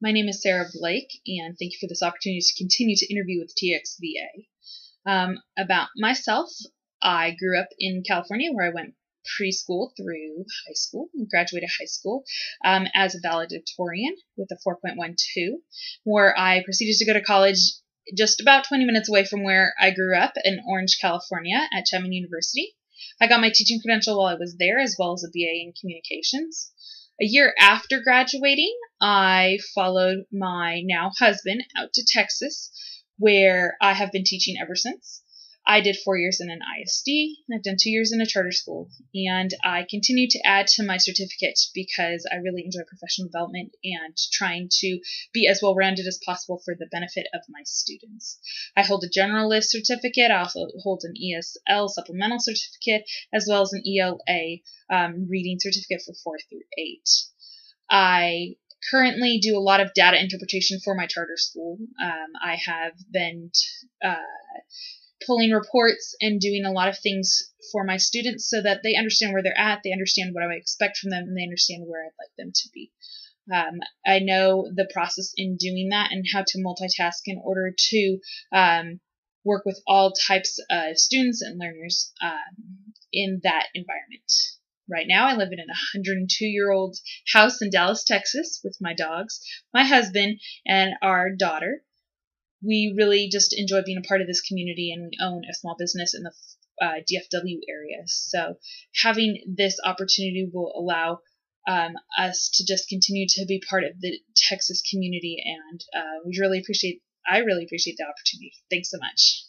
My name is Sarah Blake, and thank you for this opportunity to continue to interview with TXVA. Um, about myself, I grew up in California where I went preschool through high school and graduated high school um, as a valedictorian with a 4.12, where I proceeded to go to college just about 20 minutes away from where I grew up in Orange, California at Chapman University. I got my teaching credential while I was there, as well as a BA in communications. A year after graduating, I followed my now husband out to Texas, where I have been teaching ever since. I did four years in an ISD, and I've done two years in a charter school, and I continue to add to my certificate because I really enjoy professional development and trying to be as well rounded as possible for the benefit of my students. I hold a generalist certificate, I also hold an ESL supplemental certificate, as well as an ELA um, reading certificate for four through eight. I currently do a lot of data interpretation for my charter school. Um, I have been uh, pulling reports and doing a lot of things for my students so that they understand where they're at, they understand what I expect from them, and they understand where I'd like them to be. Um, I know the process in doing that and how to multitask in order to um, work with all types of students and learners um, in that environment. Right now, I live in a 102 year old house in Dallas, Texas, with my dogs, my husband, and our daughter we really just enjoy being a part of this community and we own a small business in the uh, DFW area. So having this opportunity will allow um, us to just continue to be part of the Texas community, and uh, we really appreciate. I really appreciate the opportunity. Thanks so much.